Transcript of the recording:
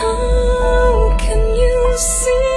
How can you see?